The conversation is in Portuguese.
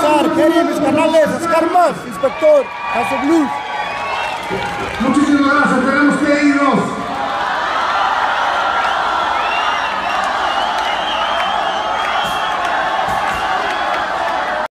Saluditos queridos Kerry, mis inspector, Oscar Más, luz. Caso Blues. Muchísimas gracias.